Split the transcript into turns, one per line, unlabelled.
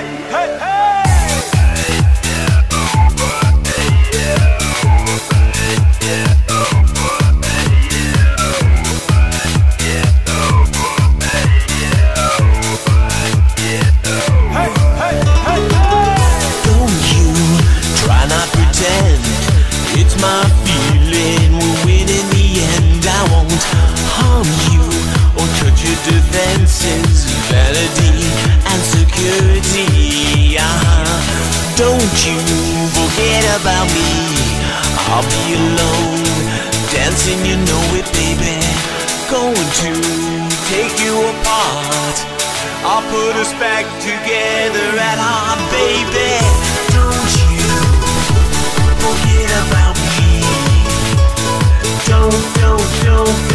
hey, hey, hey.
my forget about me. I'll be alone Dancing, you know it, baby. Going to take you apart. I'll put us back together at heart, baby. Don't you forget about me. Don't, don't, don't